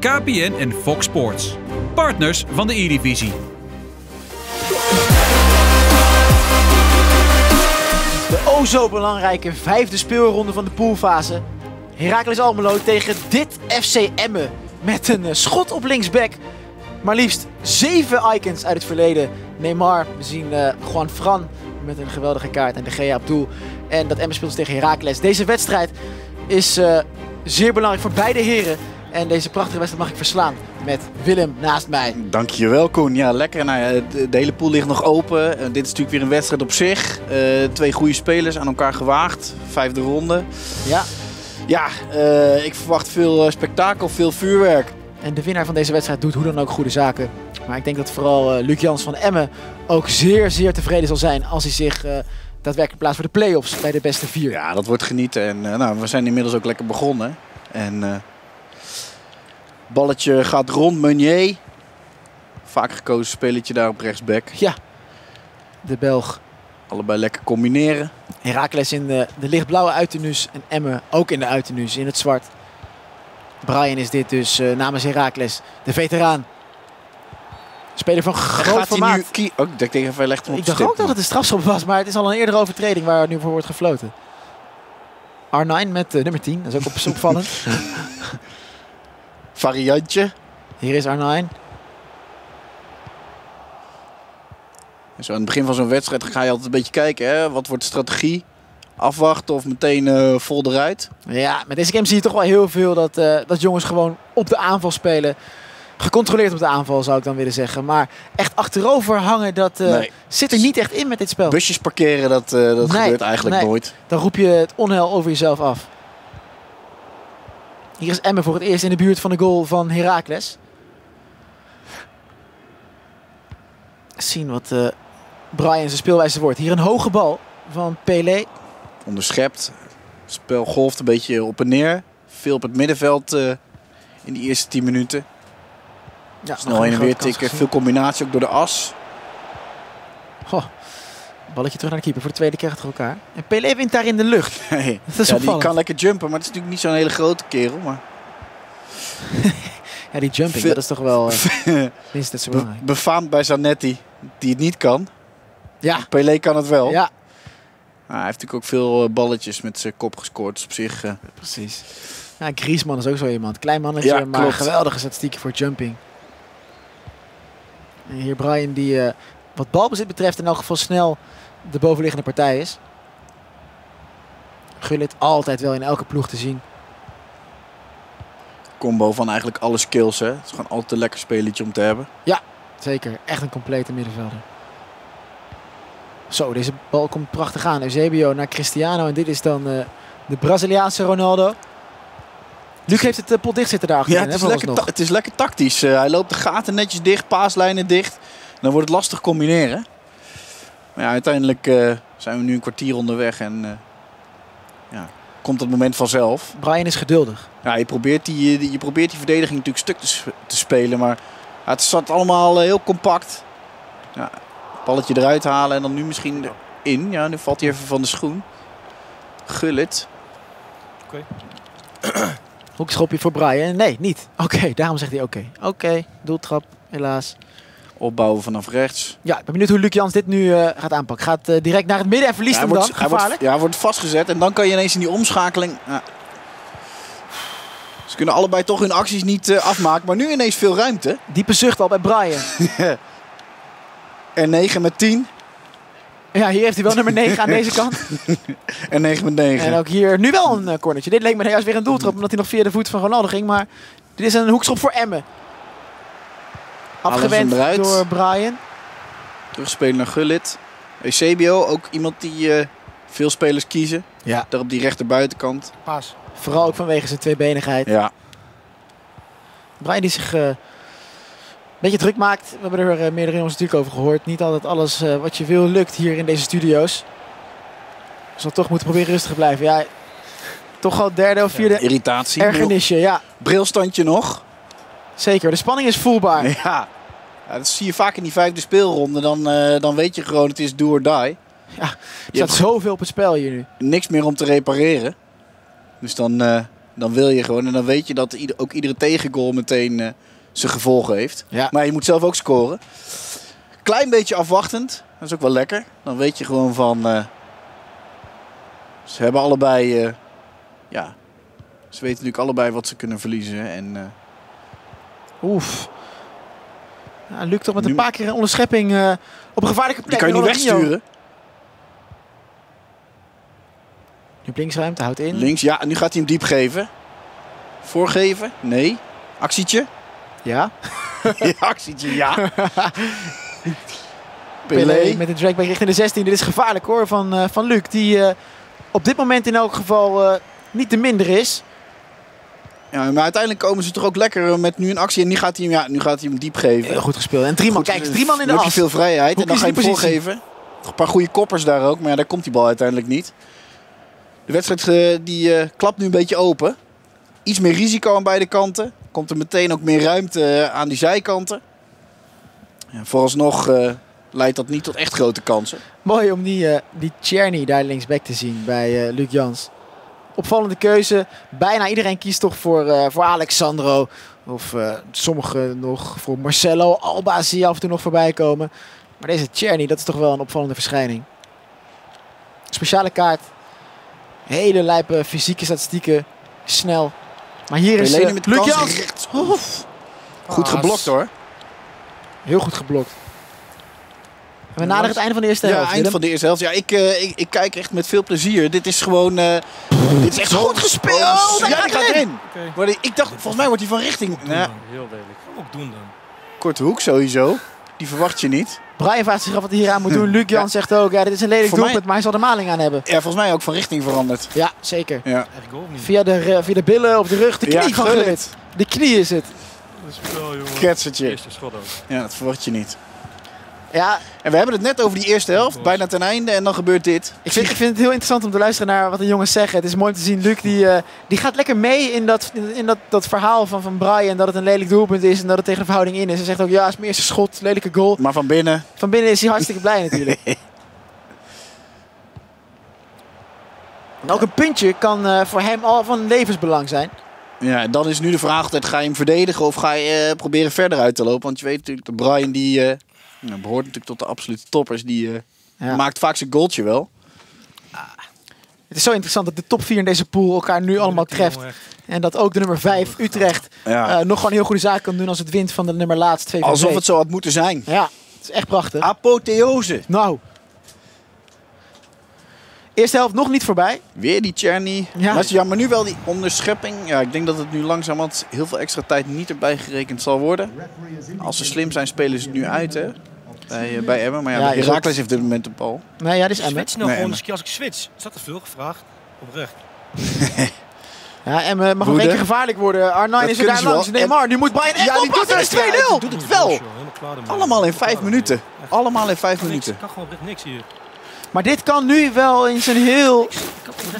KPN en Fox Sports. Partners van de Eredivisie. De o zo belangrijke vijfde speelronde van de poolfase. Heracles Almelo tegen dit FC Emmen. Met een eh, schot op linksback. Maar liefst zeven icons uit het verleden. Neymar, we zien eh, Juan Fran met een geweldige kaart en de Gea op doel. En dat Emmen speelt dus tegen Heracles. Deze wedstrijd is eh, zeer belangrijk voor beide heren. En deze prachtige wedstrijd mag ik verslaan met Willem naast mij. Dankjewel Koen. Ja, lekker. Nou de, hele pool ligt nog open. Eh, dit is natuurlijk weer een wedstrijd op zich. Eh, twee goede spelers aan elkaar gewaagd. Vijfde ronde. Ja, Ja, eh, ik verwacht veel spektakel, veel vuurwerk. En de winnaar van deze wedstrijd doet hoe dan ook goede zaken. Maar ik denk dat vooral Luc Jans van Emmen ook zeer, zeer tevreden zal zijn als hij zich eh, daadwerkelijk plaatst voor de play-offs bij de beste vier. Ja, dat wordt genieten. En nou, we zijn inmiddels ook lekker begonnen. En balletje gaat rond Meunier. Vaak gekozen spelletje daar op rechtsback. Ja, de Belg. Allebei lekker combineren. Heracles in de, de lichtblauwe uitenus en Emmen ook in de uitenus in het zwart. Brian is dit dus eh, namens Heracles, de veteraan. Speler van groot Gaat hij formaat. nu oh, ik dacht tegen hij legt hem op Ik dacht ook dat het een strafschop was, maar het is al een eerdere overtreding waar nu voor wordt gefloten. R9 met eh, nummer 10, dat is ook op opvallend. Variantje. Hier is R9. Zo aan het begin van zo'n wedstrijd ga je altijd een beetje kijken. Hè? Wat wordt de strategie? Afwachten of meteen eh, vol eruit? Ja, met deze game zie je toch wel heel veel dat, eh, dat jongens gewoon op de aanval spelen. Gecontroleerd op de aanval zou ik dan willen zeggen. Maar echt achterover hangen, dat Nee. zit er niet echt in met dit spel. Busjes parkeren, dat, dat Nee, gebeurt eigenlijk nee. nooit. Dan roep je het onheil over jezelf af. Hier is Emmen voor het eerst in de buurt van de goal van Heracles. Zien wat eh Brian zijn speelwijze wordt. Hier een hoge bal van Pelé. Onderschept. Het spel golft een beetje op en neer. Veel op het middenveld eh, in die eerste 10 minuten. Ja, Snel heen en weer tikken. Veel combinatie ook door de as. Goh, balletje terug naar de keeper voor de tweede keer achter elkaar. En Pelé wint daar in de lucht. Hey, Dat is ja, die opvallend. kan lekker jumpen, maar het is natuurlijk niet zo'n hele grote kerel. Maar Ja, die jumping, dat is toch wel uh, minstens zo be- belangrijk. befaamd bij Zanetti, die het niet kan. Ja, Pelé kan het wel. ja, hij heeft natuurlijk ook veel eh, balletjes met zijn kop gescoord. Dus op zich eh, precies. Ja, Griezmann is ook zo iemand. Klein mannetje, Ja, maar klopt. geweldige statistieken voor jumping. En hier Brian die eh, wat balbezit betreft in elk geval snel de bovenliggende partij is. Gullit altijd wel in elke ploeg te zien. combo van eigenlijk alle skills. Hè. Het is gewoon altijd een lekker spelletje om te hebben. Zeker, echt een complete middenvelder. Zo, deze bal komt prachtig aan. Eusebio naar Cristiano en dit is dan eh, de Braziliaanse Ronaldo. Luc heeft het uh, pot dicht zitten daar achterin, Ja, het, hè, is lekker het is lekker tactisch. Eh, hij loopt de gaten netjes dicht, paaslijnen dicht. Dan wordt het lastig combineren. Maar ja, uiteindelijk eh, zijn we nu een kwartier onderweg en eh, ja, komt het moment vanzelf. Brian is geduldig. Ja, je, probeert die, die- je probeert die verdediging natuurlijk stuk te, te spelen, maar ja, het zat allemaal eh, heel compact. Ja, balletje eruit halen en dan nu misschien in. Ja, nu valt hij even van de schoen. Gullit. Hoekschopje voor Brian. Nee, niet. Oké, daarom zegt hij oké. Oké, doeltrap, helaas. Opbouwen vanaf rechts. Ja, ik ben benieuwd hoe Luc Jans dit nu eh, gaat aanpakken. Gaat eh, direct naar het midden en verliest Ja, hem wordt, dan. hij wordt, Gevaarlijk. ja, hij wordt vastgezet en dan kan je ineens in die omschakeling... ja. Ze kunnen allebei toch hun acties niet eh, afmaken, maar nu ineens veel ruimte. Diepe zucht al bij Brian. En 9 met 10 Ja, hier heeft hij wel nummer 9 aan deze kant. en 9 met 9. En ook hier nu wel een cornertje. Dit leek me juist weer een doeltrap, omdat hij nog via de voet van Ronaldo ging. Maar dit is een hoekschop voor Emmen. Afgewend door Brian. Terugspelen naar Gullit. Eusebio, ook iemand die eh, veel spelers kiezen. Ja. Daar op die rechterbuitenkant. Pas. Vooral ook vanwege zijn tweebenigheid. Ja. Brian die zich eh, een beetje druk maakt. We hebben er eh, meerdere jongens natuurlijk over gehoord. Niet altijd alles wat je wil lukt hier in deze studio's. Zal toch moeten proberen rustig te blijven. Ja, toch al derde of vierde Irritatie. ergernisje. Ja, Brilstandje nog. Zeker. De spanning is voelbaar. Ja. ja. Dat zie je vaak in die vijfde speelronde. Dan, eh, dan weet je gewoon het is do or die. Ja, Je er staat hebt zoveel op het spel hier nu. niks meer om te repareren. Dus dan, eh, dan wil je gewoon. En dan weet je dat ieder, ook iedere tegengoal meteen eh, zijn gevolgen heeft. Ja. Maar je moet zelf ook scoren. Klein beetje afwachtend. Dat is ook wel lekker. Dan weet je gewoon van... ze hebben allebei... ja, ze weten natuurlijk allebei wat ze kunnen verliezen. En Oef. Ja, Luc toch met Nu- een paar keer een onderschepping eh, op een gevaarlijke plek. die kan je niet wegsturen. Nu linksruimte, houdt in. Links, ja, en nu gaat hij hem diep geven. Voorgeven? Nee. Actietje? Ja. Ja, actietje, ja. Pelé met een dragback richting de 16. Dit is gevaarlijk hoor van, eh, van Luc. Die eh, op dit moment in elk geval niet de minder is. Ja, maar uiteindelijk komen ze toch ook lekker met nu een actie. En nu gaat hij hem, ja, nu gaat hij hem diep geven. Heel goed gespeeld. En drie man, Goed, kijk, eh, drie man in de Dan heb je as. veel vrijheid. En dan ga je hem voorgeven. Nog een paar goede koppers daar ook. Maar ja, daar komt die bal uiteindelijk niet. De wedstrijd eh, die, eh, klapt nu een beetje open. Iets meer risico aan beide kanten. Komt er meteen ook meer ruimte eh, aan die zijkanten. Ja, vooralsnog eh, leidt dat niet tot echt grote kansen. Mooi om die, eh die Czerny daar linksback te zien bij eh, Luc Jans. Opvallende keuze. Bijna iedereen kiest toch voor, eh, voor Alexandro. Of eh, sommigen nog voor Marcelo. Alba zie je af en toe nog voorbij komen. Maar deze Czerny, dat is toch wel een opvallende verschijning. Speciale kaart. Hele lijpe fysieke statistieken. Snel. Maar hier is eh, met Luc Jans. Oef. Goed geblokt hoor. Heel goed geblokt. We naderen het einde van de eerste Ja, helft. eind Willem. van de eerste helft. Ja, ik, eh, ik, ik kijk echt met veel plezier. Dit is gewoon... eh, dit is echt Goed gespeeld! Oh, ja, gaat die gaat erin. Maar die- ik dacht, volgens mij wordt hij van richting... Doen Ja. Heel lelijk. Ook doen dan. korte hoek sowieso. Die verwacht je niet. Brian vraagt zich af wat hij hier aan moet doen. Luc Jans zegt ook, ja, dit is een lelijk doelpunt, mij- maar hij zal de maling aan hebben. Ja, volgens mij ook van richting veranderd. Ja, zeker. Ja. Via de, via de billen op de rug, de knie Ja, van. Gullit. De knie is het. Dat is wel, jongen. Ketsertje. Eerste schot ook. Ja, dat verwacht je niet. Ja, En we hebben het net over die eerste helft. Bijna ten einde. En dan gebeurt dit. ik vind, ik vind het heel interessant om te luisteren naar wat de jongens zeggen. Het is mooi om te zien, Luc die, eh, die gaat lekker mee in, dat, in, dat, dat verhaal van, van Brian. Dat het een lelijk doelpunt is en dat het tegen de verhouding in is. Hij zegt ook, ja, het is mijn eerste schot, lelijke goal. Maar van binnen. Van binnen is hij hartstikke blij natuurlijk. En ook een puntje kan eh, voor hem al van levensbelang zijn. Ja, dan is nu de vraag ga je hem verdedigen of ga je eh, proberen verder uit te lopen? Want je weet natuurlijk, de Brian die eh, nou, behoort natuurlijk tot de absolute toppers. Die eh, Ja. maakt vaak zijn goaltje wel. Het is zo interessant dat de top 4 in deze pool elkaar nu allemaal treft. En dat ook de nummer 5, Utrecht, Ja. eh, nog gewoon heel goede zaken kan doen als het wint van de nummer laatst 2 Alsof het zo had moeten zijn. Ja, het is echt prachtig. Apotheose. Nou. Eerste helft nog niet voorbij. Weer die Czerny. Ja. Maar, ja, maar nu wel die onderschepping. Ja, ik denk dat het nu langzamerhand heel veel extra tijd niet erbij gerekend zal worden. Als ze slim zijn, spelen ze het nu uit hè. Bij, eh, bij Emmen. Maar ja, Ja, Herakles heeft op dit moment de bal. Nee, ja, dit is Emmen. Switch Nee, gewoon Emmen. eens een keer als ik switch. Is dat te veel gevraagd? Oprecht. Ja, Emmen mag nog Woede. één keer gevaarlijk worden. Arnijn Dat is er daar langs. Neymar, nu moet Bayern echt Ja, die oppassen. doet Het is het. Ja, 2-0. die doet het wel. Allemaal in vijf minuten. Allemaal in vijf minuten. Ik kan gewoon echt niks hier. Maar dit kan nu wel eens een heel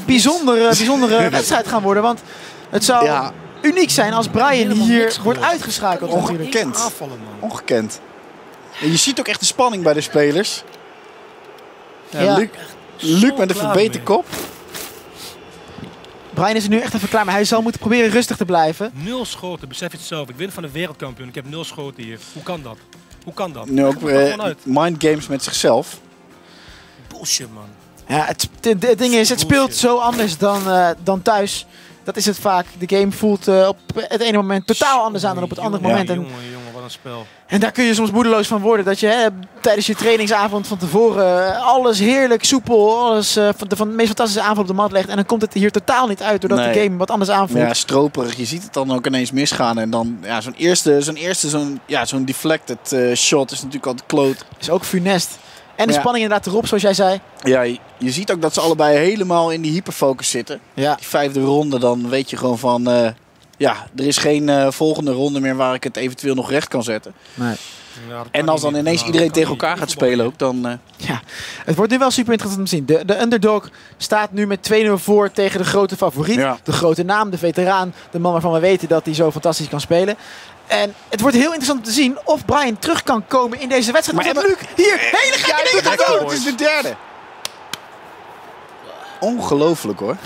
bijzondere, bijzondere wedstrijd gaan worden. Want het zou Ja, uniek zijn als Brian hier wordt uitgeschakeld. Ongekend. ongekend. En je ziet ook echt de spanning bij de spelers. Ja, Ja. Luc, met een klaar verbeten mee. kop. Brian is er nu echt even klaar, maar hij zal moeten proberen rustig te blijven. Nul schoten, besef het zelf. Ik win van de wereldkampioen. Ik heb nul schoten hier. Hoe kan dat? Hoe kan dat? Nu ook eh, mind games met zichzelf. Bullshit, man. Ja, het, het, het ding is, het speelt zo anders dan, eh, dan thuis. Dat is het vaak. De game voelt eh, op het ene moment totaal anders aan dan op het andere Jongen, moment. En, Jongen, jongen, wat een spel. en daar kun je soms moedeloos van worden. Dat je hè, tijdens je trainingsavond van tevoren eh, alles heerlijk soepel, alles eh, van, de, van de meest fantastische aanval op de mat legt. En dan komt het hier totaal niet uit, doordat de game wat anders aanvoelt. Ja, stroperig. Je ziet het dan ook ineens misgaan. En dan ja, zo'n eerste, zo'n eerste zo'n ja, zo'n deflected shot is natuurlijk altijd kloot. Is ook funest. En de Ja. spanning inderdaad erop, zoals jij zei. Ja, je, ziet ook dat ze allebei helemaal in die hyperfocus zitten. Ja. Die vijfde ronde, dan weet je gewoon van... eh, ja, er is geen eh, volgende ronde meer waar ik het eventueel nog recht kan zetten. Ja, kan En als dan ineens iedereen tegen elkaar gaat spelen ook, dan... eh, Ja, het wordt nu wel super interessant om te zien. De, de underdog staat nu met 2-0 voor tegen de grote favoriet. Ja. De grote naam, de veteraan. De man waarvan we weten dat hij zo fantastisch kan spelen. En het wordt heel interessant om te zien of Brian terug kan komen in deze wedstrijd. Maar Maar Luc, hier, hele gekke dingen ja, gaat doen. het is de derde. Ongelooflijk hoor.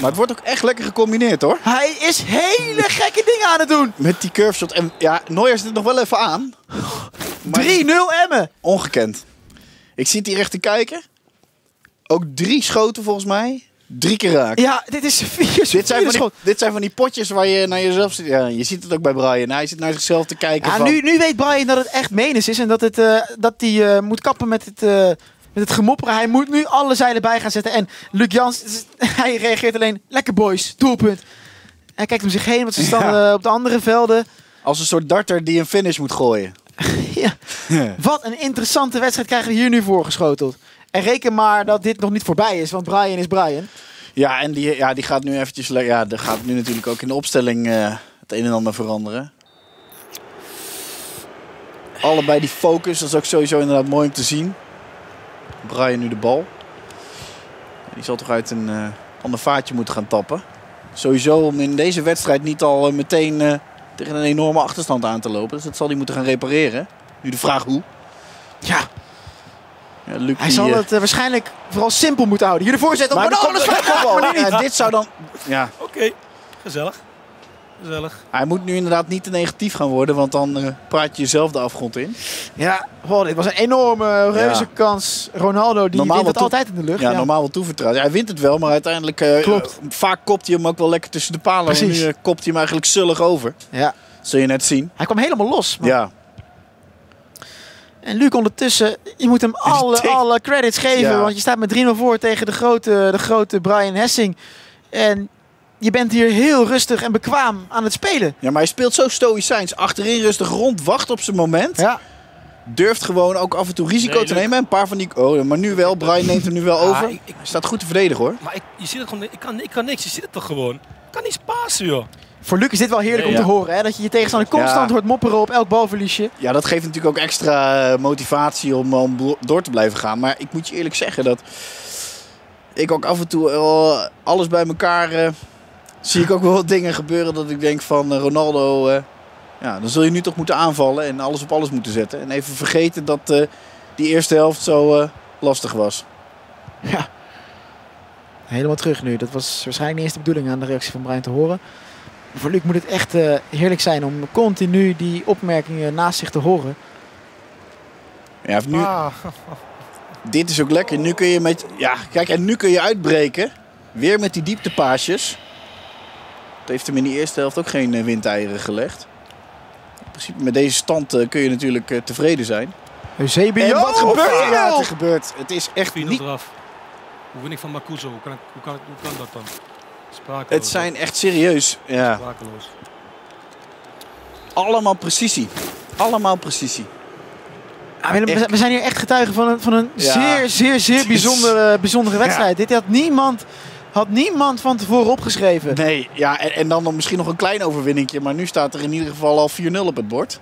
Maar het wordt ook echt lekker gecombineerd hoor. Hij is hele gekke dingen aan het doen. 3-0 Met die curve shot. En ja, Neuer zit er nog wel even aan. Maar Emmen. ongekend. Ik zit hier echt te kijken. Ook drie schoten volgens mij. Drie keer raak. Ja, dit is vier Dit zijn, van die, dit zijn van die potjes waar je naar jezelf zit. Ja, je ziet het ook bij Brian. Hij zit naar zichzelf te kijken. Ja, van, nu, nu weet Brian dat het echt menens is en dat het, eh, dat hij eh, moet kappen met het, eh, met het gemopperen. Hij moet nu alle zeilen bij gaan zetten. En Luc Jans, hij reageert alleen, lekker boys, doelpunt. Hij kijkt om zich heen, want ze staan Ja. op de andere velden. Als een soort darter die een finish moet gooien. Ja. Wat een interessante wedstrijd krijgen we hier nu voorgeschoteld. En reken maar dat dit nog niet voorbij is, want Brian is Brian. Ja, en die, ja, die gaat nu eventjes... Ja, er gaat nu natuurlijk ook in de opstelling eh, het een en ander veranderen. Allebei die focus, dat is ook sowieso inderdaad mooi om te zien. Brian nu de bal. Die zal toch uit een eh, ander vaatje moeten gaan tappen. Sowieso om in deze wedstrijd niet al eh, meteen eh, tegen een enorme achterstand aan te lopen. Dus dat zal hij moeten gaan repareren. Nu de vraag hoe. Ja, Ja, Luc hij die, zal eh, het eh, waarschijnlijk vooral simpel moeten houden. Hier de voorzet op maar maar nu. Ja, dit zou dan... Ja, Oké, gezellig. Gezellig. Hij moet nu inderdaad niet te negatief gaan worden, want dan eh, praat je jezelf de afgrond in. Ja, wow, dit was een enorme reuze kans. Ronaldo die Normaal wint het altijd in de lucht. Ja, Ja, normaal wel toevertrouwd. Ja, hij wint het wel, maar uiteindelijk... eh, Klopt. vaak kopt hij hem ook wel lekker tussen de palen. maar Precies. Nu eh, kopt hij hem eigenlijk zullig over. Ja. Zul je net zien. Hij kwam helemaal los. man. Ja. En Luc ondertussen, je moet hem alle, alle credits geven. Ja. Want je staat met 3-0 voor tegen de grote, de grote Brian Hessing. En je bent hier heel rustig en bekwaam aan het spelen. ja, maar hij speelt zo stoïcijns. Achterin rustig rond, wacht op zijn moment. Ja. Durft gewoon ook af en toe risico Nee, te nemen. Een paar van die... Oh, maar nu wel. Brian neemt hem nu wel over. ik- ik- Hij staat goed te verdedigen hoor. Maar ik, je ziet het gewoon, ik kan, ik kan niks, je ziet het toch gewoon. Ik kan niet spasen, joh. Voor Luc is dit wel heerlijk om te horen. Hè? Dat je je tegenstander constant Ja. hoort mopperen op elk balverliesje. Ja, dat geeft natuurlijk ook extra eh, motivatie om, om door te blijven gaan. Maar ik moet je eerlijk zeggen dat ik ook af en toe alles bij elkaar eh, zie ik ook wel dingen gebeuren dat ik denk van eh, Ronaldo, ja, dan zul je nu toch moeten aanvallen en alles op alles moeten zetten. En even vergeten dat eh, die eerste helft zo eh, lastig was. Ja. Helemaal terug nu. Dat was waarschijnlijk niet eens de bedoeling aan de reactie van Brian te horen. Voor Luc moet het echt eh, heerlijk zijn om continu die opmerkingen naast zich te horen. Ja, nu, Ah. Dit is ook lekker. Nu kun je met, ja, kijk, en nu kun je uitbreken. Weer met die dieptepaasjes. Dat heeft hem in die eerste helft ook geen eh, windeieren gelegd. In principe met deze stand eh, kun je natuurlijk tevreden zijn. Eusebio. En wat gebeurt er? Het is gebeurd. Het is echt 4-0 niet... eraf. Hoe win ik van Makuzo? Hoe kan, ik- hoe, kan, hoe kan dat dan? Sprakeloos. Het zijn echt serieus. Ja, Sprakeloos. allemaal precisie. Allemaal precisie. Ja, Willem, we- zijn hier echt getuigen van een, van een Ja. zeer, zeer, zeer bijzondere, bijzondere wedstrijd. Dit had niemand, had niemand van tevoren opgeschreven. Nee, ja, en, en dan nog misschien nog een klein overwinningje. Maar nu staat er in ieder geval al 4-0 op het bord.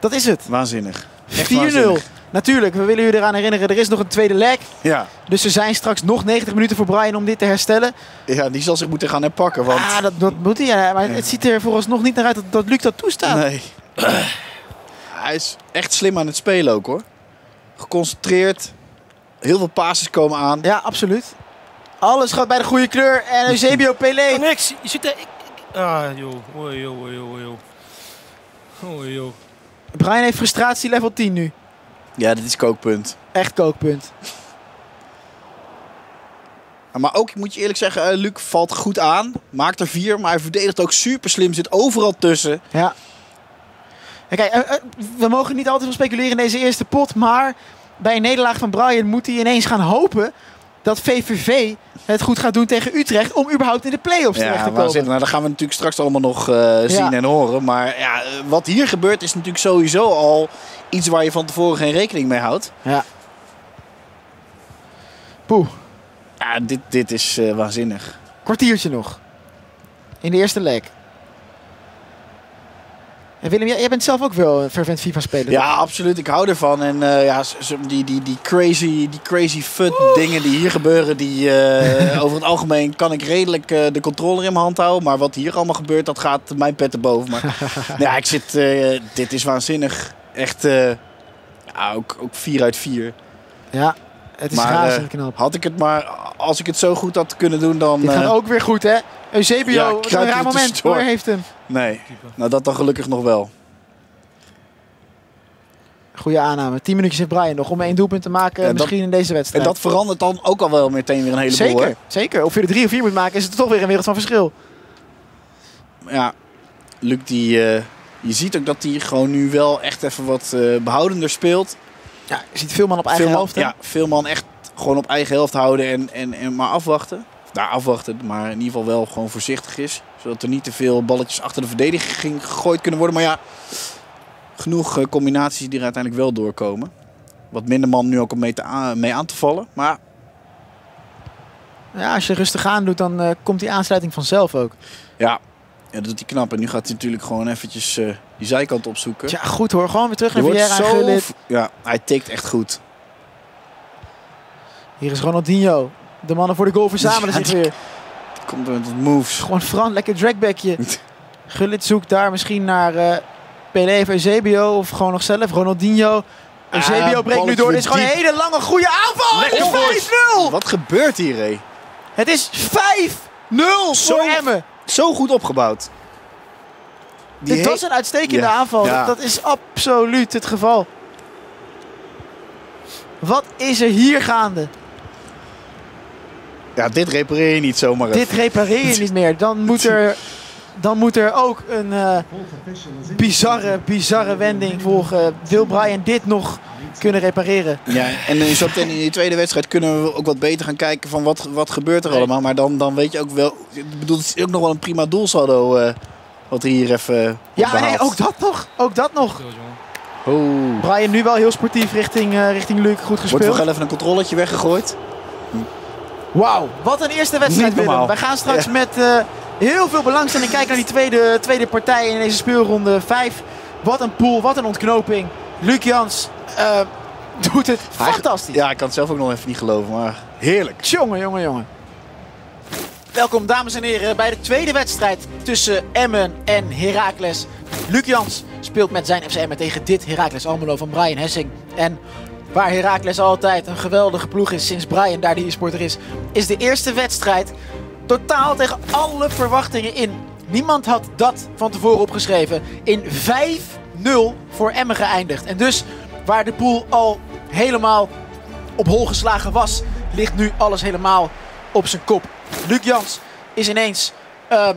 Dat is het. 4-0. Waanzinnig. Echt waanzinnig. Natuurlijk, we willen u eraan herinneren, er is nog een tweede leg. Ja. Dus er zijn straks nog 90 minuten voor Brian om dit te herstellen. ja, die zal zich moeten gaan herpakken. Want... Ah, dat, dat moet hij. Ja, maar het ziet er vooralsnog niet naar uit dat, dat Luc dat toestaat. Nee. Hij is echt slim aan het spelen ook hoor. Geconcentreerd. Heel veel passes komen aan. Ja, absoluut. Alles gaat bij de goede kleur. En Eusebio Oh, Pelé. niks. Je ziet er... Ah, joh. Oei, joh, oei, joh, oei, joh. Oei, joh. Brian heeft frustratie level 10 nu. Ja, dit is kookpunt. Echt kookpunt. Maar ook, moet je eerlijk zeggen, eh, Luc valt goed aan. Maakt er vier, maar hij verdedigt ook super slim. Zit overal tussen. Ja. En kijk, eh, eh, we mogen niet altijd van speculeren in deze eerste pot. Maar bij een nederlaag van Brian moet hij ineens gaan hopen dat VVV het goed gaat doen tegen Utrecht. Om überhaupt in de play-offs terecht te Ja, komen. Nou, dat gaan we natuurlijk straks allemaal nog eh, zien en horen. Maar ja, wat hier gebeurt is natuurlijk sowieso al iets waar je van tevoren geen rekening mee houdt. Ja. Poeh. Ja, dit, dit is eh, waanzinnig. Kwartiertje nog. In de eerste leg. En Willem, jij, jij bent zelf ook wel een fervent FIFA-speler. Ja, absoluut. Ik hou ervan. En eh, ja, die, die, die crazy, die crazy fun dingen die hier gebeuren, die eh, over het algemeen kan ik redelijk eh, de controller in mijn hand houden. Maar wat hier allemaal gebeurt, dat gaat mijn pet erboven. Maar ja, ik zit, dit is waanzinnig. Echt, ja, ook, ook 4 uit 4. Ja. Het is Maar, knap. Had ik het maar, als ik het zo goed had kunnen doen, dan... Dit gaat ook weer goed, hè? Eusebio, Ja, een raar moment. Waar heeft hem? Nee, nou dat dan gelukkig nog wel. Goeie aanname. 10 minuutjes heeft Brian nog om één doelpunt te maken. En dat- misschien in deze En wedstrijd. dat verandert dan ook al wel meteen weer een heleboel. zeker, zeker. Of je er drie of vier moet maken, is het toch weer een wereld van verschil. Ja, Luc, die, eh, je ziet ook dat hij gewoon nu wel echt even wat eh, behoudender speelt. Ja, je ziet veel man op eigen veel man, helft. hè? ja, veel man echt gewoon op eigen helft houden en, en, en maar afwachten. Nou, afwachten, maar in ieder geval wel gewoon voorzichtig is. Zodat er niet te veel balletjes achter de verdediging gegooid kunnen worden. Maar ja, genoeg eh, combinaties die er uiteindelijk wel doorkomen. Wat minder man nu ook om mee, aan, mee aan te vallen. Maar Ja, als je rustig aan doet, dan eh, komt die aansluiting vanzelf ook. ja, ja, dat doet hij knap. En nu gaat hij natuurlijk gewoon eventjes eh, die zijkant opzoeken. Ja, goed hoor. Gewoon weer terug Er naar Vieira zo... Ja, hij tikt echt goed. Hier is Ronaldinho. De mannen voor de goal verzamelen Ja, zich weer. Komt met wat moves. Gewoon Fran, lekker dragbackje. Gullit zoekt daar misschien naar eh Pelé of Eusebio. Of gewoon nog zelf. Ronaldinho. Eusebio Ah, breekt nu door. Dit is gewoon een hele lange goede aanval. Het Lekker is 5-0. Wat gebeurt hier, hé? Het is 5-0 Zo- voor Emmen. Zo goed opgebouwd. Die Dit was een uitstekende Ja, aanval. ja. Dat, dat is absoluut het geval. Wat is er hier gaande? Ja, dit repareer je niet zomaar even. Dit repareer je niet meer. Dan moet er, dan moet er ook een eh, bizarre, bizarre wending volgen. Wil Brian dit nog kunnen repareren? Ja, en eh, zo in die tweede wedstrijd kunnen we ook wat beter gaan kijken van wat, wat gebeurt er allemaal. Maar dan, dan weet je ook wel... Ik bedoel, het is ook nog wel een prima doelsaldo eh, wat er hier even eh, Ja, wordt nee, ook dat nog. Ook dat nog. Oh. Brian nu wel heel sportief richting, eh, richting Luc. Goed Wordt gespeeld. nog wel even een controletje weggegooid. Wauw, wat een eerste wedstrijd Willem. Wij gaan straks Ja. met eh, heel veel belangstelling kijken naar die tweede, tweede partij in deze speelronde 5. Wat een pool, wat een ontknoping. Luc Jans eh, doet het Hij- fantastisch. Ja, ik kan het zelf ook nog even niet geloven, maar heerlijk. Jongen, jongen, jongen. Welkom dames en heren bij de tweede wedstrijd tussen Emmen en Heracles. Luc Jans speelt met zijn FC Emmen tegen dit Heracles Almelo van Brian Hessing. En waar Heracles altijd een geweldige ploeg is sinds Brian daar de e-sporter is, is de eerste wedstrijd totaal tegen alle verwachtingen in. Niemand had dat van tevoren opgeschreven. In 5-0 voor Emmen geëindigd. En dus waar de pool al helemaal op hol geslagen was, ligt nu alles helemaal op zijn kop. Luc Jans is ineens ehm,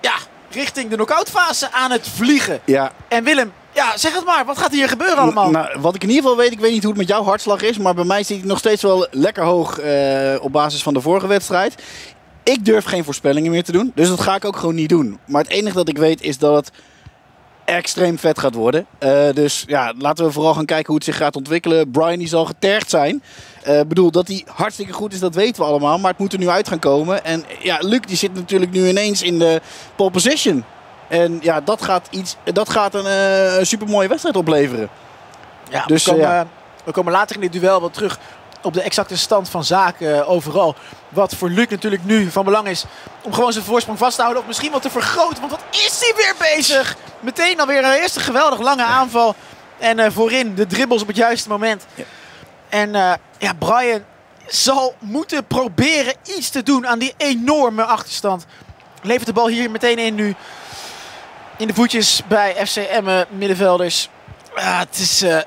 ja, richting de knock-outfase aan het vliegen. Ja, En Willem, ja, zeg het maar, wat gaat hier gebeuren allemaal? Nou, wat ik in ieder geval weet, ik weet niet hoe het met jouw hartslag is, maar bij mij zit hij nog steeds wel lekker hoog eh, op basis van de vorige wedstrijd. Ik durf geen voorspellingen meer te doen, dus dat ga ik ook gewoon niet doen. Maar het enige dat ik weet is dat het extreem vet gaat worden. Eh, dus ja, laten we vooral gaan kijken hoe het zich gaat ontwikkelen. Brian die zal getergd zijn. Eh, Ik bedoel, dat hij hartstikke goed is, dat weten we allemaal. Maar het moet er nu uit gaan komen. En ja, Luc die zit natuurlijk nu ineens in de pole position. En ja, dat gaat, iets, dat gaat een eh supermooie wedstrijd opleveren. Ja, Dus, we, komen, ja. we komen later in dit duel wel terug op de exacte stand van zaken eh, overal. Wat voor Luc natuurlijk nu van belang is om gewoon zijn voorsprong vast te houden. Of misschien wel te vergroten. Want wat is hij weer bezig? Meteen alweer een eerste geweldig lange aanval. En eh, voorin de dribbles op het juiste moment. Ja. En eh, ja, Brian zal moeten proberen iets te doen aan die enorme achterstand. Levert de bal hier meteen in nu. In de voetjes bij FC Emmen middenvelders. Ja, het is eh,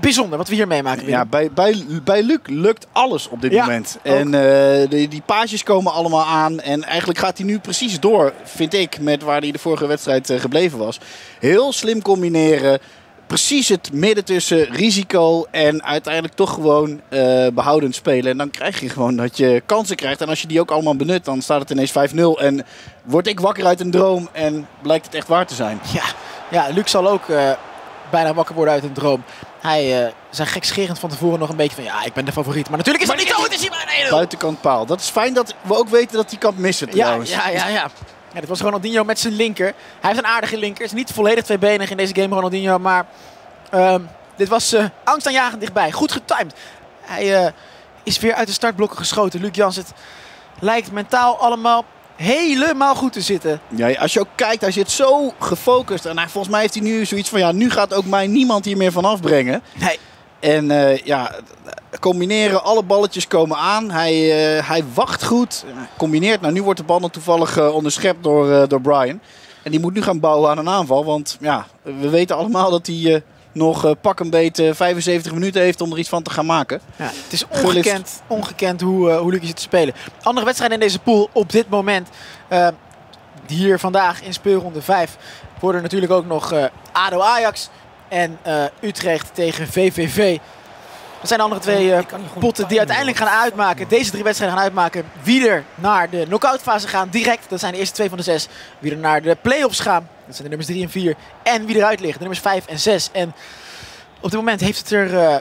bijzonder wat we hier meemaken. Ja, bij, bij, bij Luc lukt alles op dit Ja, moment. ook. En eh, die, die komen allemaal aan. En eigenlijk gaat hij nu precies door, vind ik, met waar hij de vorige wedstrijd eh, gebleven was. Heel slim combineren. Precies het midden tussen risico en uiteindelijk toch gewoon eh, behoudend spelen. En dan krijg je gewoon dat je kansen krijgt. En als je die ook allemaal benut, dan staat het ineens 5-0. En word ik wakker uit een droom en blijkt het echt waar te zijn. Ja, ja, Luc zal ook eh, bijna wakker worden uit een droom. Hij uh, zei gekscherend van tevoren nog een beetje van ja, ik ben de favoriet. Maar natuurlijk is dat niet zo. Het is hier bijna 1-0. Buitenkant paal. Dat is fijn dat we ook weten dat hij kan missen Ja, trouwens. ja, ja, ja. Ja, dit was Ronaldinho met zijn linker. Hij heeft een aardige linker. Het is niet volledig tweebenig in deze game, Ronaldinho. Maar ehm, dit was uh, angstaanjagend dichtbij. Goed getimed. Hij uh, is weer uit de startblokken geschoten. Luc Jans, het lijkt mentaal allemaal helemaal goed te zitten. Ja, als je ook kijkt, hij zit zo gefocust. En hij, volgens mij heeft hij nu zoiets van, ja, nu gaat ook mij niemand hier meer van afbrengen. Nee. En eh, ja, combineren, alle balletjes komen aan. Hij, eh, hij wacht goed, combineert. Nou, nu wordt de bal nog toevallig eh, onderschept door, door Brian. En die moet nu gaan bouwen aan een aanval. Want ja, we weten allemaal dat hij nog pak een beetje 75 minuten heeft om er iets van te gaan maken. Ja, het is ongekend, ongekend hoe, hoe Luc zit te spelen. Andere wedstrijden in deze pool op dit moment. Hier vandaag in speelronde 5 worden natuurlijk ook nog ADO Ajax en uh, Utrecht tegen VVV. Dat zijn de andere twee uh, potten die uiteindelijk gaan uitmaken. Deze drie wedstrijden gaan uitmaken wie er naar de knock-out fase gaan. Direct, dat zijn de eerste twee van de zes. Wie er naar de play-offs gaan. Dat zijn de nummers 3 en 4. En wie eruit liggen, de nummers 5 en 6. En op dit moment heeft het er uh,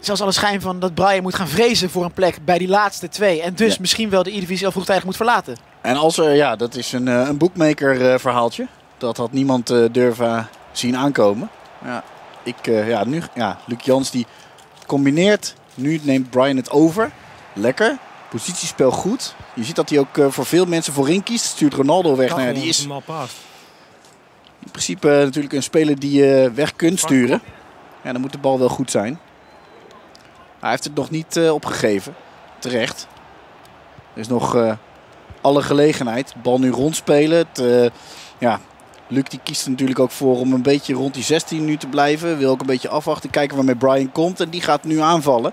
zelfs alle schijn van dat Brian moet gaan vrezen voor een plek bij die laatste twee. En dus ja. misschien wel de E-divisie al vroegtijdig moet verlaten. En als er, ja, dat is een, een boekmaker uh, verhaaltje. Dat had niemand uh, durven zien aankomen. Ja, ik, uh, ja, nu, ja, Luc Jans die combineert. Nu neemt Brian het over. Lekker. Positiespel goed. Je ziet dat hij ook uh, voor veel mensen voorin kiest. Stuurt Ronaldo weg. Nou ja, die is in principe uh, natuurlijk een speler die je weg kunt sturen. Ja, dan moet de bal wel goed zijn. Hij heeft het nog niet opgegeven. Terecht. Er is nog alle gelegenheid. Bal nu rondspelen. Het, ja, Luc die kiest er natuurlijk ook voor om een beetje rond die 16 nu te blijven. Wil ook een beetje afwachten. Kijken waarmee Brian komt. En die gaat nu aanvallen.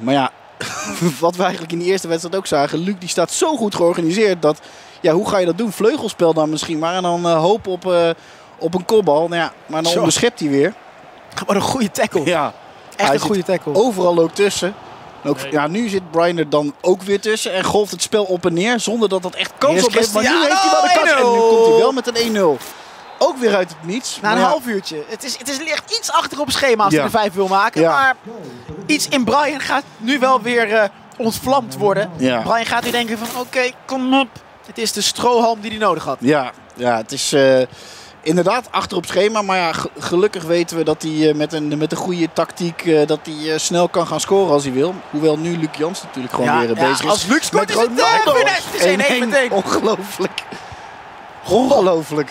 maar ja, wat we eigenlijk in die eerste wedstrijd ook zagen. Luc die staat zo goed georganiseerd dat... Ja, hoe ga je dat doen? Vleugelspel dan misschien maar. En dan hopen op, op een kopbal. Nou ja, maar dan onderschept hij weer. Wat een goede tackle. Ja. Echt een goede tackle. Overal ook tussen. Ook, ja, nu zit Brian er dan ook weer tussen en golft het spel op en neer zonder dat dat echt kans op heeft. Maar nu heeft hij wel de kans en nu komt hij wel met een 1-0. Ook weer uit het niets. Na een ja. half uurtje. Het, is, het is, ligt iets achter op het schema als ja. hij de 5 wil maken. Ja. Maar iets in Brian gaat nu wel weer uh, ontvlamd worden. Brian gaat nu denken van oké, okay, kom op. Het is de strohalm die hij nodig had. Ja, ja het is... Uh, inderdaad achter op schema. Maar ja, gelukkig weten we dat hij uh, met, een, met een goede tactiek uh, dat hij uh, snel kan gaan scoren als hij wil. Hoewel nu Luc Jans natuurlijk gewoon ja, weer ja, bezig is. Als Luc scoort is het uh, is 1-1 meteen. Ongelooflijk. Ongelooflijk.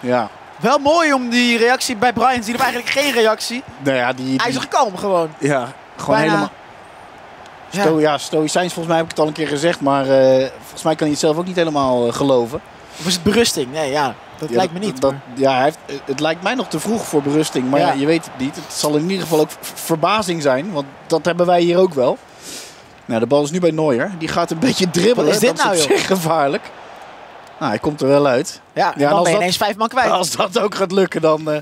Ja. Wel mooi om die reactie bij Brian te zien. Of eigenlijk geen reactie. Nou ja, die, die... Hij is kalm gewoon. Ja, gewoon Bijna. helemaal... Sto ja, stoïcijns volgens mij heb ik het al een keer gezegd. Maar volgens mij kan hij het zelf ook niet helemaal geloven. Of is het berusting? Nee, ja. Dat ja, lijkt me niet. Dat, ja, hij heeft, het lijkt mij nog te vroeg voor berusting. Maar ja. je weet het niet. Het zal in ieder geval ook verbazing zijn. Want dat hebben wij hier ook wel. Nou, de bal is nu bij Neuer. Die gaat een beetje dribbelen. Wat is dit dat nou, is op joh? zich gevaarlijk. Nou, hij komt er wel uit. Ja, ja dan ben je ineens vijf man kwijt. Als dat ook gaat lukken, dan... Uh...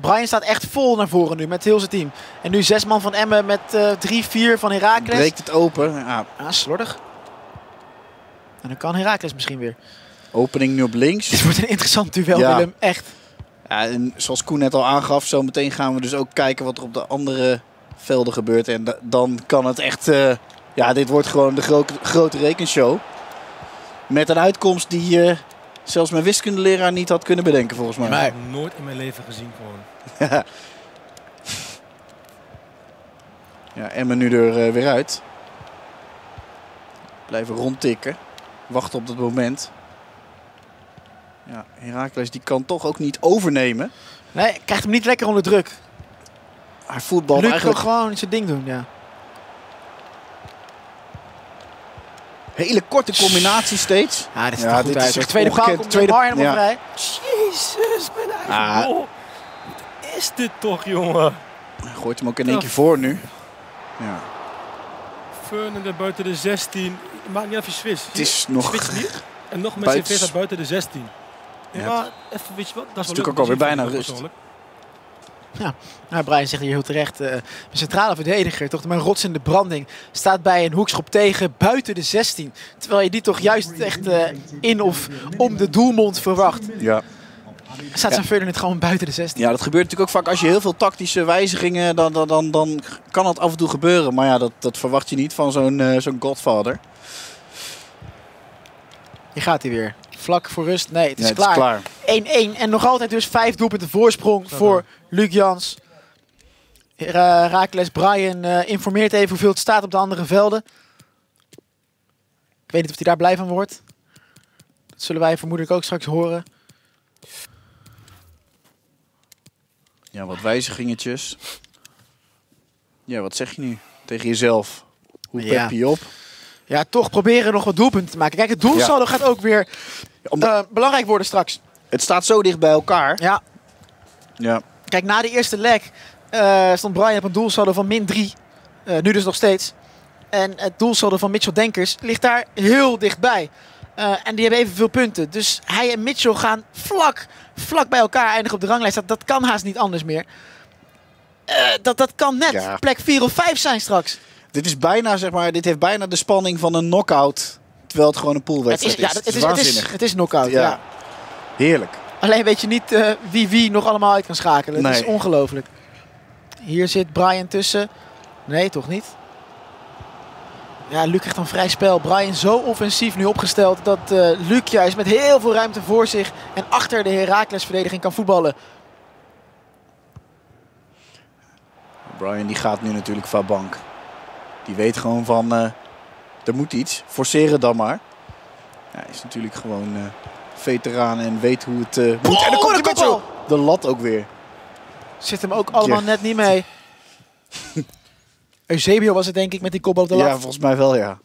Brian staat echt vol naar voren nu met heel zijn team. En nu zes man van Emmen met uh, drie, vier van Heracles. Breekt het open. Ja, ah, slordig. En dan kan Heracles misschien weer. Opening nu op links. Dit wordt een interessant duel, ja. Willem. Echt. Ja, en zoals Koen net al aangaf, zo meteen gaan we dus ook kijken wat er op de andere velden gebeurt. En da dan kan het echt... Uh, ja, dit wordt gewoon de gro grote rekenshow. Met een uitkomst die uh, zelfs mijn wiskundeleraar niet had kunnen bedenken, volgens mij. Nee. Ik heb nooit in mijn leven gezien gewoon. ja. ja, Emmen nu er uh, weer uit. Blijven rondtikken. Wachten op dat moment. Ja, Heracles die kan toch ook niet overnemen. Nee, krijgt hem niet lekker onder druk. Hij voetbal eigenlijk gewoon zijn ding doen, ja. Hele korte combinatie steeds. Ja, dit is ja, goed dit uit. is tweede paal komt tweede... helemaal ja. vrij. Jezus, mijn eigen ah. Wat is dit toch, jongen? Gooit hem ook in één keer voor nu. Ja. Buiten de 16. Maakt niet even Swiss. Het is nog... Niet. En nog met zijn buiten de 16. Ja, even, weet je wat? Dat is natuurlijk ook alweer bijna rust. Ja, nou, Brian zegt hier heel terecht. Uh, de centrale verdediger, toch mijn rots in de branding, staat bij een hoekschop tegen buiten de 16. Terwijl je die toch juist echt uh, in of om de doelmond verwacht. Ja. Staat zijn verder niet gewoon buiten de 16. Ja, dat gebeurt natuurlijk ook vaak als je heel veel tactische wijzigingen, dan, dan, dan, dan kan het af en toe gebeuren. Maar ja, dat, dat verwacht je niet van zo'n uh, zo'n Godfather. Hier gaat hij weer. Vlak voor rust. Nee, het is klaar. 1-1. En nog altijd dus vijf doelpunten voorsprong Zo voor Luc Jans. Uh, Raakles Brian uh, informeert even hoeveel het staat op de andere velden. Ik weet niet of hij daar blij van wordt. Dat zullen wij vermoedelijk ook straks horen. Ja, wat wijzigingetjes. Ja, wat zeg je nu tegen jezelf? Hoe Ja. pep je je op? Ja, toch proberen nog wat doelpunten te maken. Kijk, het doelsaldo gaat ook weer eh, belangrijk worden straks. het staat zo dicht bij elkaar. Ja, Ja. kijk, na de eerste leg eh, stond Brian op een doelsaldo van min 3. nu dus nog steeds. En het doelsaldo van Mitchell Denkers ligt daar heel dichtbij. Eh, en die hebben evenveel punten. Dus hij en Mitchell gaan vlak, vlak bij elkaar eindigen op de ranglijst. Dat, dat kan haast niet anders meer. Eh, dat, dat kan net Ja. plek 4 of 5 zijn straks. Dit is bijna, zeg maar, dit heeft bijna de spanning van een knockout. Terwijl het gewoon een Het is, poolwedstrijd ja, is. het, Het is, is het, is, het is knockout. Ja. Ja. Heerlijk. Alleen weet je niet eh, wie wie nog allemaal uit kan schakelen. Het is ongelooflijk. Hier zit Brian tussen. Nee, toch niet? Ja, Luc krijgt dan vrij spel. Brian zo offensief nu opgesteld dat eh Luc juist met heel veel ruimte voor zich en achter de Heracles verdediging kan voetballen. Brian die gaat nu natuurlijk van bank. Die weet gewoon van, eh, er moet iets. Forceren dan maar. Ja, hij is natuurlijk gewoon eh, veteraan en weet hoe het eh, moet. Oh, en dan komt de kopbal! de lat ook weer. Zit hem ook allemaal Ja. net niet mee. Eusebio was het denk ik met die kopbal op de Ja, lat. volgens mij wel ja.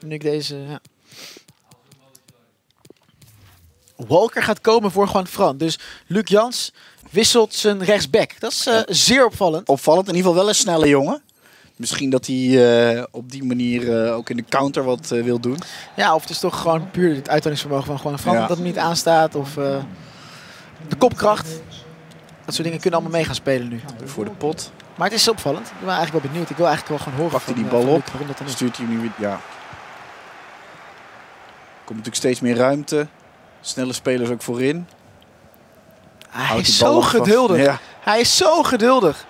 Nu ik deze... Ja. Walker gaat komen voor Juan Fran. Dus Luc Jans wisselt zijn rechtsback. Dat is Ja. zeer opvallend. Opvallend, in ieder geval wel een snelle jongen. Misschien dat hij eh, op die manier eh, ook in de counter wat eh, wil doen. Ja, of het is toch gewoon puur het uithoudingsvermogen van Fran Ja. dat het niet aanstaat. Of de kopkracht. Dat soort dingen kunnen allemaal mee gaan spelen nu. Voor de pot. Maar het is opvallend. Ik ben eigenlijk wel benieuwd. Ik wil eigenlijk wel gewoon horen Pakt hij die bal op? Luc waarom dat dan. Stuurt hij nu weer. Ja. Komt natuurlijk steeds meer ruimte. Snelle spelers ook voorin. Hij Houdt is zo geduldig. Ja. Hij is zo geduldig.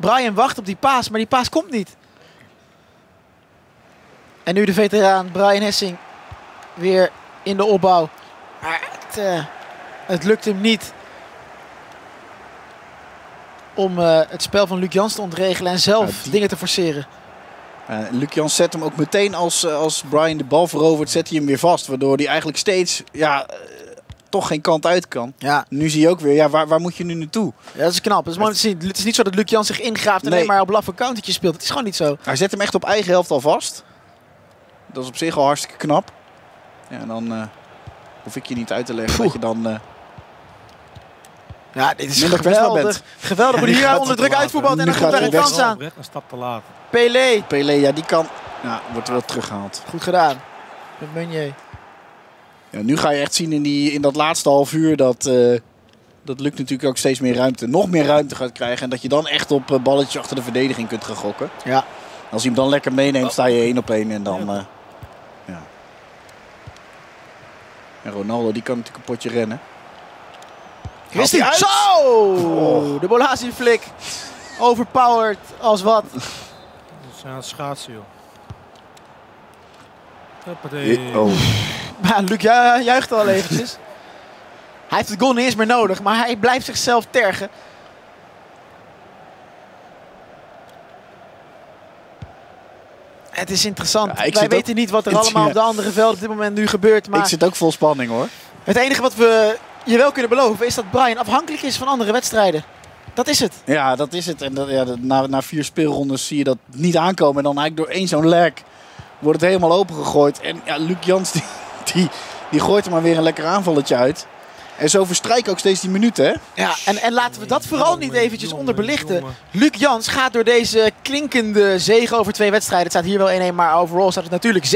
Brian wacht op die paas, maar die paas komt niet. En nu de veteraan Brian Hessing weer in de opbouw. Maar het, eh, het lukt hem niet om eh, het spel van Luc Jans te ontregelen en zelf Ja, die- dingen te forceren. Uh, Luc Jans zet hem ook meteen als, als Brian de bal verovert, zet hij hem weer vast. Waardoor hij eigenlijk steeds ja, toch geen kant uit kan. Ja, Nu zie je ook weer, ja, waar, waar moet je nu naartoe? ja, dat is knap. Dat is mooi om te zien. Het is niet zo dat Luc Jans zich ingraaft en Nee. alleen maar op laffe countertjes speelt. Het is gewoon niet zo. Hij zet hem echt op eigen helft al vast. Dat is op zich al hartstikke knap. Ja, en dan eh, hoef ik je niet uit te leggen Poeh. dat je dan... eh, Ja, dit is Minder kwetsbaar geweldig. bent. Geweldig hoe Ja, hier gaat onder druk te uitvoetbalt en dan komt gaat daar een hij kans aan. Recht, een stap te laat. Pelé. Pelé, ja, die kan... Ja, wordt wel teruggehaald. Goed gedaan. Met Meunier. Ja, nu ga je echt zien in, die, in dat laatste half uur dat, eh dat Luc natuurlijk ook steeds meer ruimte, nog meer ruimte gaat krijgen. En dat je dan echt op eh, balletjes achter de verdediging kunt gaan gokken. Ja. Als hij hem dan lekker meeneemt, sta je één op één en dan... eh, ja. En Ronaldo, die kan natuurlijk een potje rennen. Hij uit? Zo! Oh. De Bolasi flik. Overpowered als wat. Dat is aan het schaatsen, joh. Hoppatee. Oh. Maar Luc ju- juicht al eventjes. hij heeft het goal niet eens meer nodig, maar hij blijft zichzelf tergen. Het is interessant. Ja, Wij weten niet wat er allemaal ja. op de andere velden op dit moment nu gebeurt. Maar Ik zit ook vol spanning hoor. het enige wat we je wel kunnen beloven is dat Brian afhankelijk is van andere wedstrijden. Dat is het. Ja, dat is het. En dat, ja, na, na vier speelrondes zie je dat niet aankomen. En dan eigenlijk door één zo'n leg wordt het helemaal opengegooid. En ja, Luc Jans die, die, die gooit er maar weer een lekker aanvalletje uit. En zo verstrijken ook steeds die minuten, hè? Ja, en, en laten we dat vooral niet eventjes onderbelichten. Luc Jans gaat door deze klinkende zege over twee wedstrijden. Het staat hier wel 1-1, maar overall staat het natuurlijk 6-1.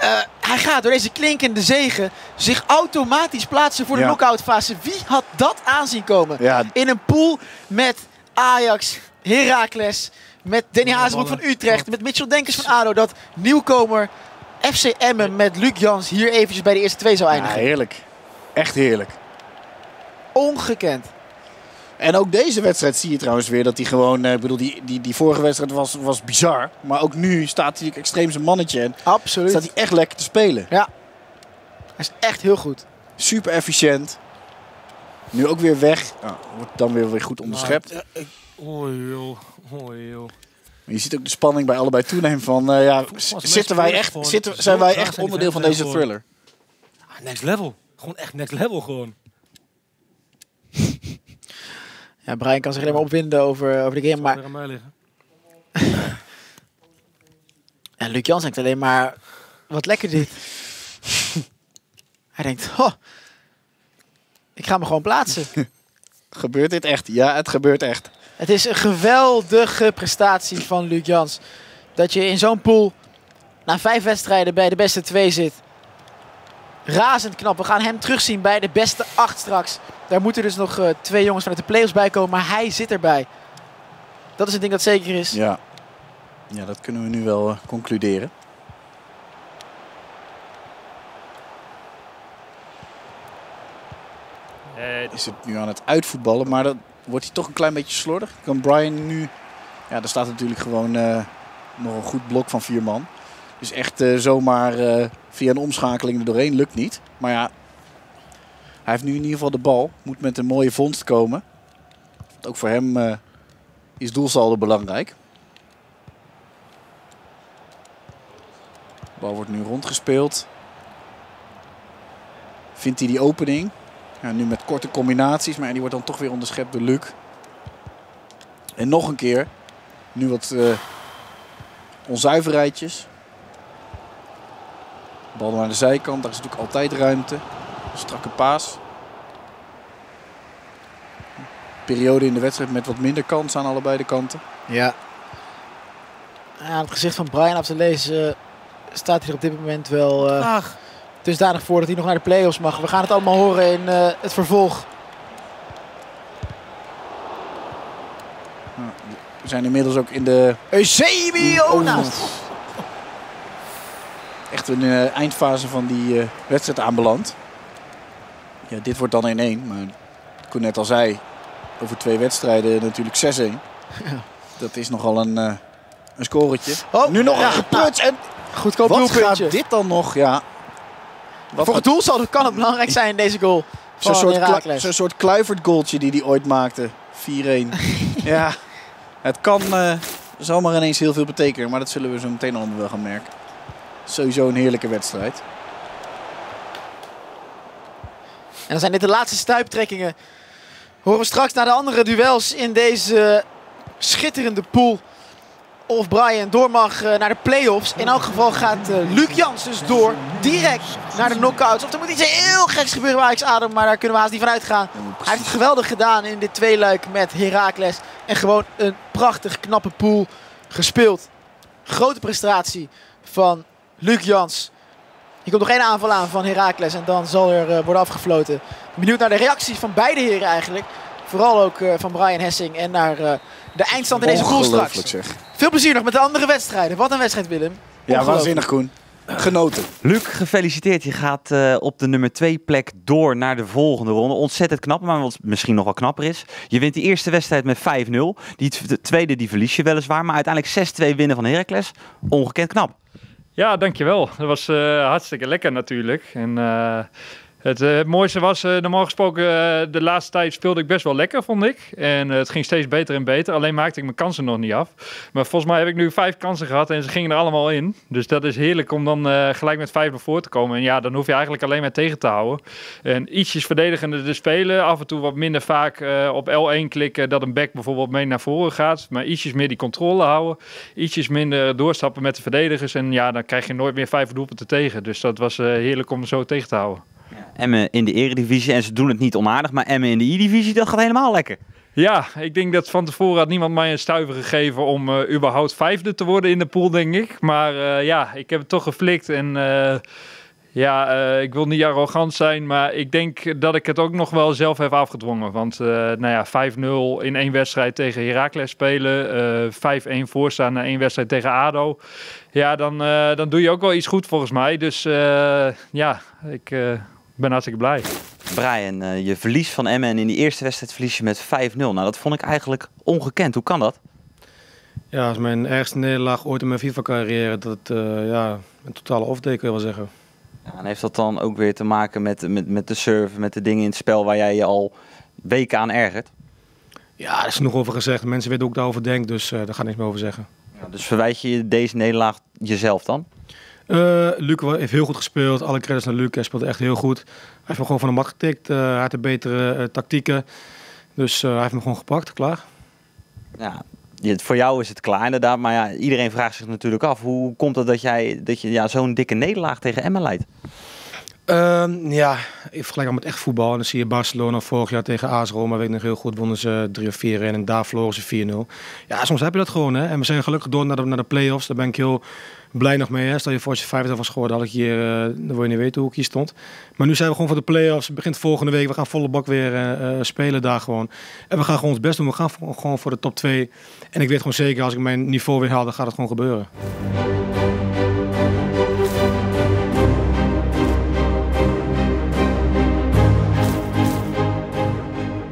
Eh, hij gaat door deze klinkende zege zich automatisch plaatsen voor de Ja. knock-out fase. Wie had dat aanzien komen? Ja, In een pool met Ajax, Heracles, met Danny Hazenbroek van. Utrecht, met Mitchell Denkers van ADO. Dat nieuwkomer FC Emmen met Luc Jans hier eventjes bij de eerste twee zou ja, eindigen. heerlijk. Echt heerlijk. Ongekend. En ook deze wedstrijd zie je trouwens weer dat hij gewoon... eh, Ik bedoel, die, die, die vorige wedstrijd was, was bizar. Maar ook nu staat hij extreem zijn mannetje. En Absoluut. staat hij echt lekker te spelen. Hij is echt heel goed. Super efficiënt. Nu ook weer weg. Nou, wordt dan weer, weer goed onderschept. Ja, Oei, joh. Oei, joh. Maar je ziet ook de spanning bij allebei toenemen van... eh, ja, zitten wij echt, zitten, zijn wij echt onderdeel van deze thriller? Ah, Next level. Gewoon echt next level gewoon. Ja, Brian kan zich alleen maar opwinden over, over de game. Maar Weer aan mij liggen. en Luc Jans denkt alleen maar, wat lekker dit. Hij denkt, oh, ik ga me gewoon plaatsen. Gebeurt dit echt? Ja, het gebeurt echt. Het is een geweldige prestatie van Luc Jans. Dat je in zo'n pool na vijf wedstrijden bij de beste twee zit. Razend knap. We gaan hem terugzien bij de beste acht straks. Daar moeten dus nog eh, twee jongens vanuit de playoffs bij komen, maar hij zit erbij. Dat is een ding dat zeker is. Ja, ja dat kunnen we nu wel eh, concluderen. Nee, Is het nu aan het uitvoetballen, maar dan wordt hij toch een klein beetje slordig. Kan Brian nu... Ja, er staat natuurlijk gewoon eh, nog een goed blok van vier man. Dus echt eh, zomaar eh, via een omschakeling er doorheen lukt niet. Maar ja, hij heeft nu in ieder geval de bal. Moet met een mooie vondst komen. Want ook voor hem is doelsaldo belangrijk. De bal wordt nu rondgespeeld. Vindt hij die opening? Ja, nu met korte combinaties, maar die wordt dan toch weer onderschept door Luc. En nog een keer. Nu wat eh onzuiverheidjes. Bal naar de zijkant, daar is natuurlijk altijd ruimte. Strakke paas. Periode in de wedstrijd met wat minder kans aan allebei de kanten. Ja. Aan het gezicht van Brian af te lezen staat hij er op dit moment wel eh Ach, dusdanig voor dat hij nog naar de play-offs mag. We gaan het allemaal horen in eh, het vervolg. We zijn inmiddels ook in de Eusebio echt in de eindfase van die eh, wedstrijd aanbeland. Ja, dit wordt dan 1-1. Maar ik kon net al zei, over twee wedstrijden natuurlijk 6-1. Dat is nogal een, eh een scoretje. Oh, nu nog ja, een geputs. En Goedkoop wat doelpuntje. gaat dit dan nog? Ja. Wat Voor het doelsaldo kan het belangrijk zijn in deze goal. Zo'n Van soort, zo'n soort Kluivert goaltje die hij ooit maakte. 4-1. ja, het kan eh, zomaar ineens heel veel betekenen. Maar dat zullen we zo meteen allemaal wel gaan merken. Sowieso een heerlijke wedstrijd. En dan zijn dit de laatste stuiptrekkingen. Horen we straks naar de andere duels in deze schitterende pool. Of Brian door mag eh, naar de play-offs. In elk geval gaat eh, Luc Jans dus door. Direct naar de knockouts. Of er moet iets heel geks gebeuren bij Ajax Adem. Maar daar kunnen we haast niet van uitgaan. Hij heeft het geweldig gedaan in dit tweeluik met Heracles. En gewoon een prachtig knappe pool gespeeld. Grote prestatie van Luc Jans. Hier komt nog één aanval aan van Heracles en dan zal er eh, worden afgefloten. Benieuwd naar de reacties van beide heren eigenlijk. Vooral ook van Brian Hessing en naar de eindstand in deze Ongelooflijk straks. Veel plezier nog met de andere wedstrijden. Wat een wedstrijd Willem. Ja, waanzinnig Koen. Genoten. Luc, gefeliciteerd. Je gaat eh, op de nummer 2 plek door naar de volgende ronde. Ontzettend knap, maar wat misschien nog wel knapper is. Je wint die eerste wedstrijd met 5-0. Die tweede die verlies je weliswaar. Maar uiteindelijk 6-2 winnen van Heracles. Ongekend knap. Ja, dankjewel. Dat was eh, hartstikke lekker natuurlijk. En eh, het, eh, het mooiste was, eh, normaal gesproken, eh, de laatste tijd speelde ik best wel lekker, vond ik. En het ging steeds beter en beter. Alleen maakte ik mijn kansen nog niet af. Maar volgens mij heb ik nu vijf kansen gehad en ze gingen er allemaal in. Dus dat is heerlijk om dan gelijk met vijf naar voren te komen. En ja, dan hoef je eigenlijk alleen maar tegen te houden. En ietsjes verdedigender te spelen. Af en toe wat minder vaak op L1 klikken dat een back bijvoorbeeld mee naar voren gaat. Maar ietsjes meer die controle houden. Ietsjes minder doorstappen met de verdedigers. En ja, dan krijg je nooit meer vijf doelpunten tegen. Dus dat was heerlijk om zo tegen te houden. Emmen in de eredivisie. En ze doen het niet onaardig. Maar Emmen in de E-divisie, dat gaat helemaal lekker. Ja, ik denk dat van tevoren had niemand mij een stuiver gegeven om eh, überhaupt vijfde te worden in de pool, denk ik. Maar eh, ja, ik heb het toch geflikt en eh, ja, ik wil niet arrogant zijn, maar ik denk dat ik het ook nog wel zelf heb afgedwongen. Want eh, nou ja, 5-0 in één wedstrijd tegen Heracles spelen, eh 5-1 voorstaan na één wedstrijd tegen ADO. Ja, dan, dan doe je ook wel iets goed volgens mij. Dus ja, ik ben hartstikke blij. Brian, eh, je verlies van Emmen. En in die eerste wedstrijd verlies je met 5-0. Nou, dat vond ik eigenlijk ongekend. Hoe kan dat? Ja, dat is mijn ergste nederlaag ooit in mijn FIFA-carrière. Dat het eh, ja, een totale off-day kun je wel zeggen. Ja, en heeft dat dan ook weer te maken met, met, met de serve, met de dingen in het spel waar jij je al weken aan ergert? Ja, er is genoeg over gezegd. Mensen weten ik daarover denk, dus eh, daar ga ik niks meer over zeggen. Ja, dus verwijt je deze nederlaag jezelf dan? Eh Luc heeft heel goed gespeeld. Alle credits naar Luc. Hij speelde echt heel goed. Hij heeft me gewoon van de mat getikt. Eh, hij had de betere eh, tactieken. Dus hij heeft me gewoon gepakt, klaar. Ja, voor jou is het klaar inderdaad. Maar ja, iedereen vraagt zich natuurlijk af. Hoe komt het dat, jij, dat je ja, zo'n dikke nederlaag tegen Emmen leidt? Ehm, ja, ik vergelijk dat met echt voetbal. En dan zie je Barcelona vorig jaar tegen AS Roma, weet nog heel goed, wonnen ze 3 of 4 en daar verloren ze 4-0. Ja, soms heb je dat gewoon. Hè? En we zijn gelukkig door naar de, naar de play-offs. Daar ben ik heel blij nog mee. Hè? Stel je voor als je 50 was geworden, had ik hier, eh, dan wil je niet weten hoe ik hier stond. Maar nu zijn we gewoon voor de play-offs. Het begint volgende week. We gaan volle bak weer eh, eh, spelen daar gewoon. En we gaan gewoon ons best doen. We gaan gewoon voor de top 2. En ik weet gewoon zeker, als ik mijn niveau weer haal, dan gaat het gewoon gebeuren.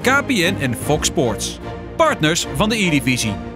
KPN en Fox Sports. Partners van de Eredivisie.